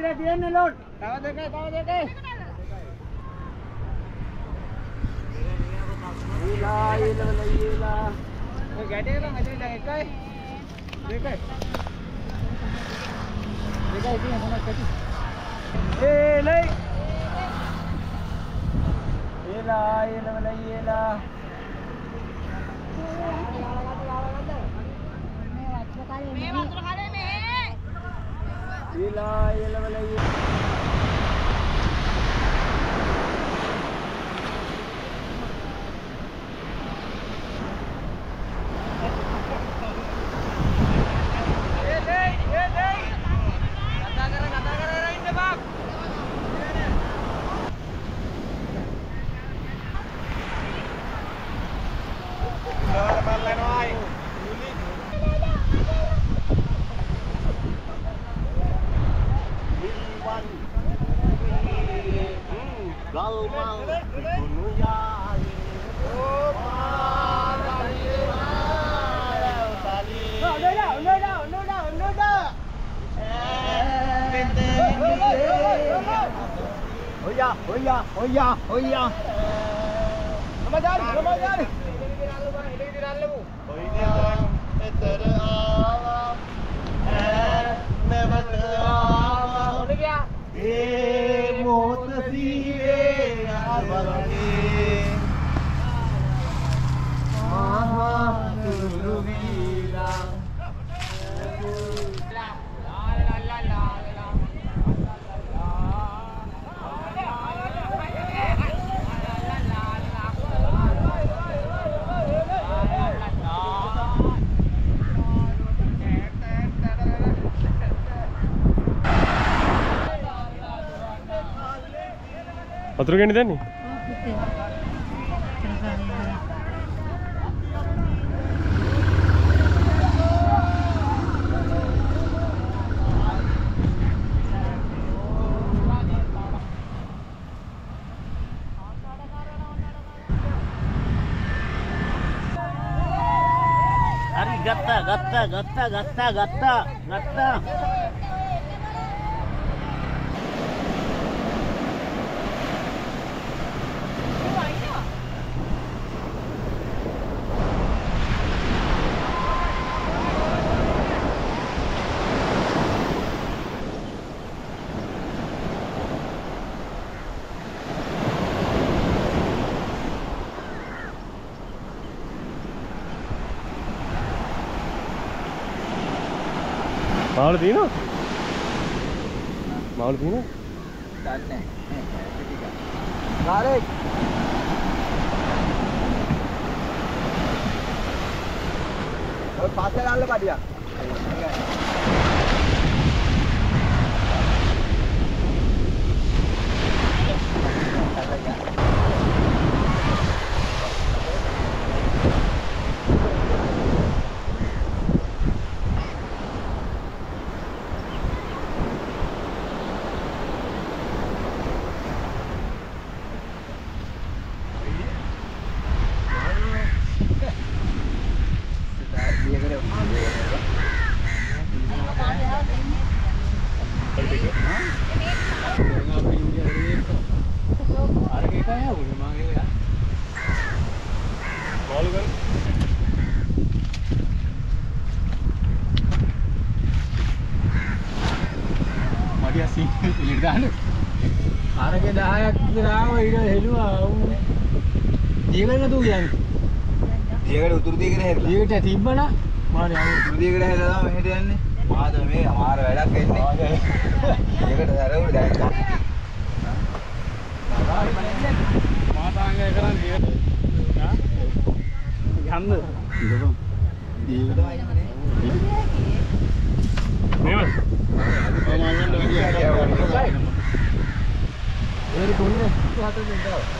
විතරයි තියෙන්නේ ලෝඩ් තව දෙකයි තව දෙකයි ඊලා ඒලවලේ ඊලා ඔය ගැටේ නම් ඇතුලේ දැන් එකයි දෙකයි දෙකයි තියෙන මොනක් ඇති ඒ ලයි ඒලා ඒලවල ඒලා මේ වතුර කඩේ මෙහෙ விழா இளவலையே Oya, oya, oya, oya. Ramadhan, Ramadhan. Yeah. 바라니 마마 그룹이라 ಅದ್ರಾಗೇನಿದೆ ನೀ? ಗತ್ತ ಗತ್ತ ಗತ್ತ ಗತ್ತ ಗತ್ತ ಗತ್ತ. මාවල තියෙනවා? මාවල තියෙනවා? දන්නේ නැහැ. කාරේ ඔය පාසල් අල්ල පඩියක්. යන්නේ. දියකට උතුරු දියකට හැරිලා. දියකට තිබ්බනා. මාර යන්නේ. උතුරු දියකට හැරිලා තමයි මෙහෙට යන්නේ. මාද මේ අමාර වැඩක් වෙන්නේ. දියකට හැරෙවුනේ දැන්. මාතාංගය කරන් දියකට. යන්න. දියකට මේව. මාගන්න වැඩි ආකාරයක්. ඒක කොන්නේ? හතෙන් දාව.